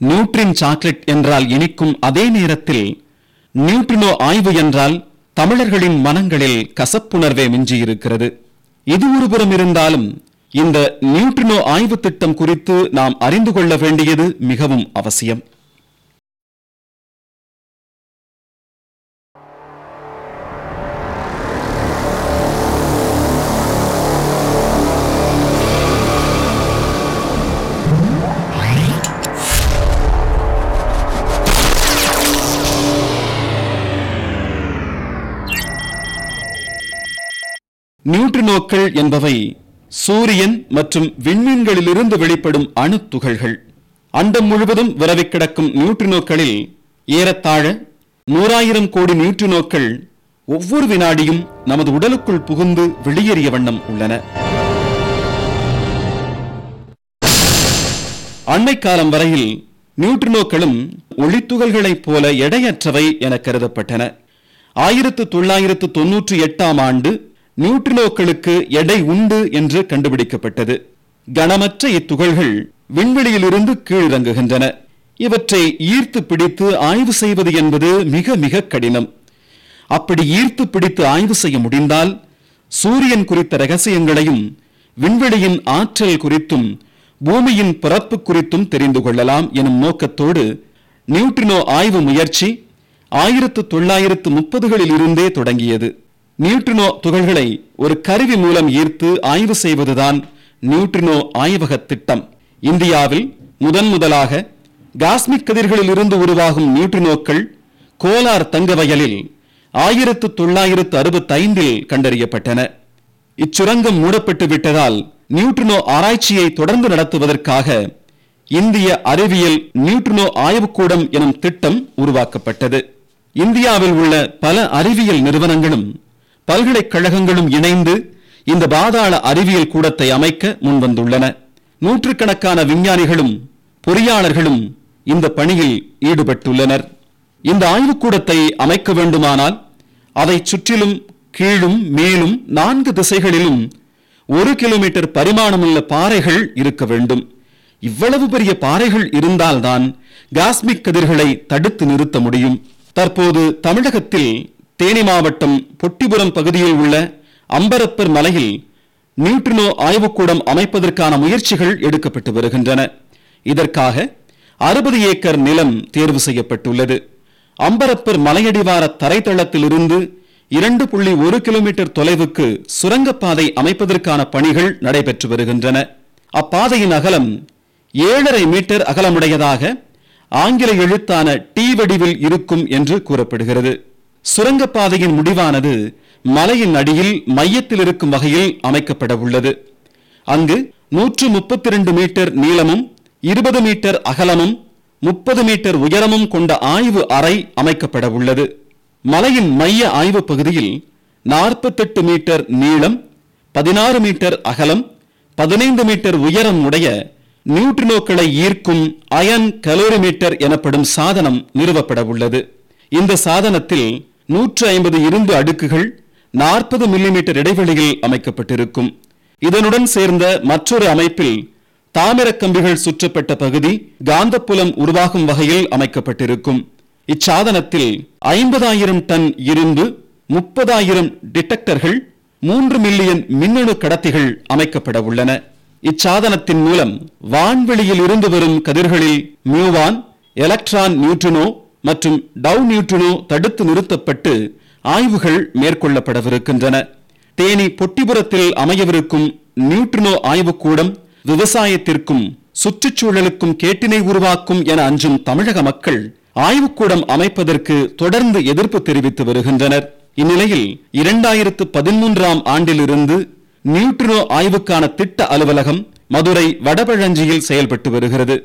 நியூட்ரின் chocolate என்றால் இனிக்கும் அதே நேரத்தில் நியூட்ரினோ ஆய்வு என்றால் தமிழர்களின் மனங்களில் கசப்புணர்வே மிஞ்சியிருக்கிறது. இது ஒருபுறம் இருந்தாலும் இந்த நியூட்ரினோ ஆய்வு திட்டம் குறித்து நாம் அறிந்து கொள்ள வேண்டியது மிகவும் அவசியம். நியூட்ரினோக்கள் என்பவை சூரியன் மற்றும் விண்மீன்களிலிருந்து வெளிப்படும் அணு துகள்கள் அண்டம் முழுவதும் விரவிக் கிடக்கும் நியூட்ரினோக்களில் ஏறத்தாழ நூறாயிரம் கோடி நியூட்ரினோக்கள் ஒவ்வொரு வினாடியும் நமது உடலுக்குள் புகுந்து வெளியேறிய வண்ணம் உள்ளன. அண்மை காலம் வரையில் நியூட்ரினோக்களும் ஒளித்துகள்களைப் போல எடையற்றவை என கருதப்பட்டன. ஆயிரத்து தொள்ளாயிரத்து தொன்னூற்றி எட்டாம் ஆண்டு நியூட்ரினோக்களுக்கு எடை உண்டு என்று கண்டுபிடிக்கப்பட்டது. கனமற்ற இத்துகள்கள் விண்வெளியிலிருந்து கீழிறங்குகின்றன. இவற்றை ஈர்த்து பிடித்து ஆய்வு செய்வது என்பது மிக மிக கடினம். அப்படி ஈர்த்து பிடித்து ஆய்வு செய்ய முடிந்தால் சூரியன் குறித்த ரகசியங்களையும் விண்வெளியின் ஆற்றல் குறித்தும் பூமியின் பிறப்பு குறித்தும் தெரிந்து கொள்ளலாம் எனும் நோக்கத்தோடு நியூட்ரினோ ஆய்வு முயற்சி ஆயிரத்து தொள்ளாயிரத்து முப்பதுகளில் இருந்தே தொடங்கியது. நியூட்ரினோ துகள்களை ஒரு கருவி மூலம் ஈர்த்து ஆய்வு செய்வதுதான் நியூட்ரினோ ஆய்வக திட்டம். இந்தியாவில் முதன் முதலாக காஸ்மிக் கதிர்களில் இருந்து உருவாகும் நியூட்ரினோக்கள் கோலார் தங்க வயலில் ஆயிரத்து தொள்ளாயிரத்து அறுபத்தைந்தில் கண்டறியப்பட்டன. இச்சுரங்கம் மூடப்பட்டு விட்டதால் நியூட்ரினோ ஆராய்ச்சியை தொடர்ந்து நடத்துவதற்காக இந்திய அறிவியல் நியூட்ரினோ ஆய்வுக்கூடம் எனும் திட்டம் உருவாக்கப்பட்டது. இந்தியாவில் உள்ள பல அறிவியல் நிறுவனங்களும் பல்கலைக்கழகங்களும் இணைந்து இந்த பாதாள அறிவியல் கூடத்தை அமைக்க முன்வந்துள்ளன. நூற்றுக்கணக்கான விஞ்ஞானிகளும் பொறியாளர்களும் இந்த பணியில் ஈடுபட்டுள்ளனர். இந்த ஆய்வுக்கூடத்தை அமைக்க வேண்டுமானால் அதைச் சுற்றிலும் கீழும் மேலும் நான்கு திசைகளிலும் ஒரு கிலோமீட்டர் பரிமாணமுள்ள பாறைகள் இருக்க வேண்டும். இவ்வளவு பெரிய பாறைகள் இருந்தால்தான் காஸ்மிக் கதிர்களை தடுத்து நிறுத்த முடியும். தற்போது தமிழகத்தில் தேனி மாவட்டம் பொட்டிபுரம் பகுதியில் உள்ள அம்பரப்பர் மலையில் நியூட்ரினோ ஆய்வுக்கூடம் அமைப்பதற்கான முயற்சிகள் எடுக்கப்பட்டு வருகின்றன. இதற்காக அறுபது ஏக்கர் நிலம் தேர்வு செய்யப்பட்டுள்ளது. அம்பரப்பர் மலையடிவார தரைத்தளத்திலிருந்து இரண்டு புள்ளி ஒரு கிலோமீட்டர் தொலைவுக்கு சுரங்கப்பாதை அமைப்பதற்கான பணிகள் நடைபெற்று வருகின்றன. அப்பாதையின் அகலம் ஏழரை மீட்டர் அகலமுடையதாக ஆங்கில எழுத்தான டி வடிவில் இருக்கும் என்று கூறப்படுகிறது. சுரங்கப்பாதையின் முடிவானது மலையின் அடியில் மையத்தில் இருக்கும் வகையில் அமைக்கப்பட உள்ளது. அங்கு நூற்று முப்பத்தி ரெண்டு மீட்டர் நீளமும் இருபது மீட்டர் அகலமும் முப்பது மீட்டர் உயரமும் கொண்ட ஆய்வு அறை அமைக்கப்பட உள்ளது. மலையின் மைய ஆய்வு பகுதியில் நாற்பத்தெட்டு மீட்டர் நீளம் பதினாறு மீட்டர் அகலம் பதினைந்து மீட்டர் உயரம் உடைய நியூட்ரினோக்களை ஈர்க்கும் அயன் கலோரிமீட்டர் எனப்படும் சாதனம் நிறுவப்பட உள்ளது. இந்த சாதனத்தில் நூற்று ஐம்பது இரும்பு அடுக்குகள் நாற்பது மில்லிமீட்டர் இடைவெளியில் அமைக்கப்பட்டிருக்கும். இதனுடன் சேர்ந்த மற்றொரு அமைப்பில் தாமிர கம்பிகள் சுற்றப்பட்ட பகுதி காந்தப்புலம் உருவாகும் வகையில் அமைக்கப்பட்டிருக்கும். இச்சாதனத்தில் ஐம்பதாயிரம் டன் இரும்பு முப்பதாயிரம் டிடெக்டர்கள் மூன்று மில்லியன் மின்னணு கடத்திகள் அமைக்கப்பட உள்ளன. இச்சாதனத்தின் மூலம் வான்வெளியில் இருந்து வரும் கதிர்களில் மியூவான் எலக்ட்ரான் நியூட்ரினோ மற்றும் டவ் நியூட்ரினோ தடுத்து நிறுத்தப்பட்டு ஆய்வுகள் மேற்கொள்ளப்படவிருக்கின்றன. தேனி பொட்டிபுரத்தில் அமையவிருக்கும் நியூட்ரினோ ஆய்வுக்கூடம் விவசாயத்திற்கும் சுற்றுச்சூழலுக்கும் கேட்டினை உருவாக்கும் என அஞ்சும் தமிழக மக்கள் ஆய்வுக்கூடம் அமைப்பதற்கு தொடர்ந்து எதிர்ப்பு தெரிவித்து வருகின்றனர். இந்நிலையில் இரண்டாயிரத்து பதிமூன்றாம் ஆண்டிலிருந்து நியூட்ரினோ ஆய்வுக்கான திட்ட அலுவலகம் மதுரை வடபழஞ்சியில் செயல்பட்டு வருகிறது.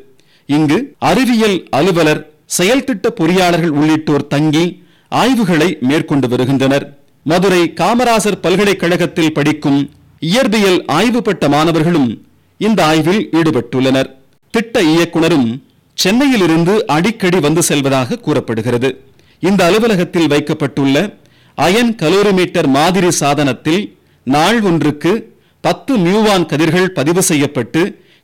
இங்கு அறிவியல் அலுவலர் செயல்திட்ட பொறியாளர்கள் உள்ளிட்டோர் தங்கி ஆய்வுகளை மேற்கொண்டு வருகின்றனர். மதுரை காமராசர் பல்கலைக்கழகத்தில் படிக்கும் இயற்பியல் ஆய்வு பட்ட மாணவர்களும் இந்த ஆய்வில் ஈடுபட்டுள்ளனர். திட்ட இயக்குனரும் சென்னையிலிருந்து அடிக்கடி வந்து செல்வதாக கூறப்படுகிறது. இந்த அலுவலகத்தில் வைக்கப்பட்டுள்ள அயன் கலோரிமீட்டர் மாதிரி சாதனத்தில் நாள் ஒன்றுக்கு பத்து நியூவான் கதிர்கள் பதிவு செய்யப்பட்டு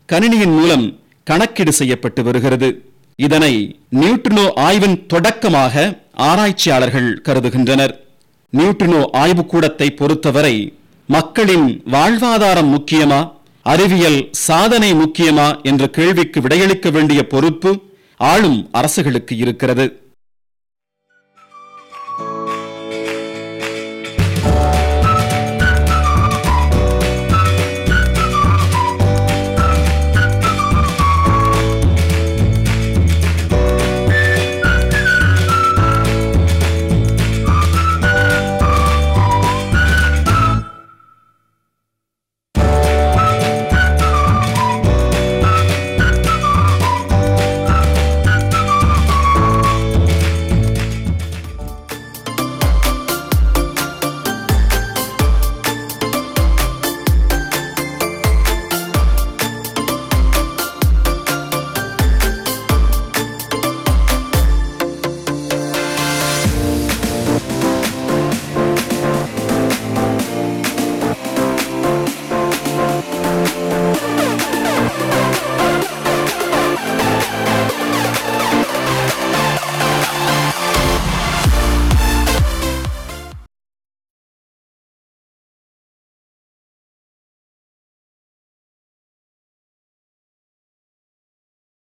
கணினியின் மூலம் கணக்கீடு செய்யப்பட்டு வருகிறது. இதனை நியூட்ரினோ ஆய்வின் தொடக்கமாக ஆராய்ச்சியாளர்கள் கருதுகின்றனர். நியூட்ரினோ ஆய்வுக்கூடத்தை பொறுத்தவரை மக்களின் வாழ்வாதாரம் முக்கியமா அறிவியல் சாதனை முக்கியமா என்ற கேள்விக்கு விடையளிக்க வேண்டிய பொறுப்பு ஆளும் அரசுகளுக்கு இருக்கிறது.